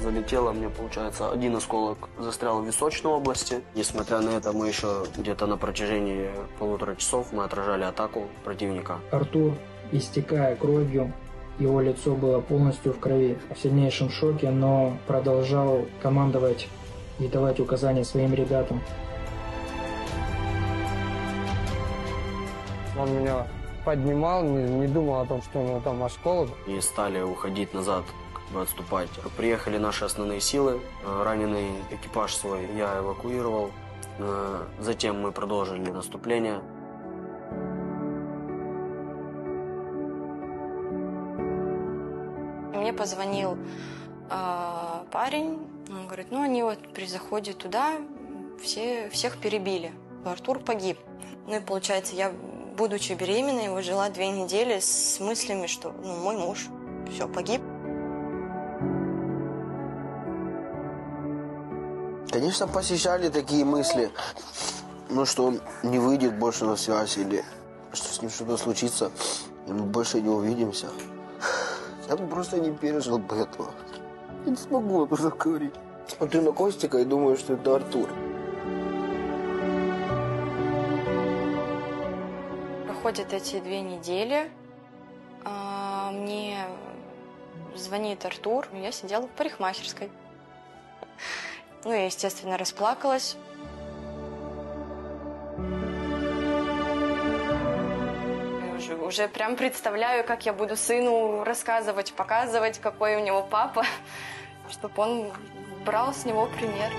залетело. Мне, получается, один осколок застрял в височной области. Несмотря на это, мы еще где-то на протяжении полутора часов мы отражали атаку противника. Артур, истекая кровью, его лицо было полностью в крови, в сильнейшем шоке, но продолжал командовать и давать указания своим ребятам. Он меня поднимал, не, не думал о том, что у него там осколок. И стали уходить назад, бы отступать. Приехали наши основные силы, э, раненый экипаж свой я эвакуировал. Э, Затем мы продолжили наступление. Мне позвонил э, парень, он говорит, ну они вот при заходе туда все, всех перебили. Артур погиб. Ну и получается, я, будучи беременной, вот жила две недели с мыслями, что ну, мой муж все погиб. Конечно, посещали такие мысли, ну, что он не выйдет больше на связь или что с ним что-то случится, и мы больше не увидимся. Я бы просто не пережил бы этого. Я не смогу об этом говорить. Смотрю на Костика и думаю, что это Артур. Проходят эти две недели, а, мне звонит Артур, я сидела в парикмахерской. Ну, я, естественно, расплакалась. Уже, уже прям представляю, как я буду сыну рассказывать, показывать, какой у него папа, чтобы он брал с него пример.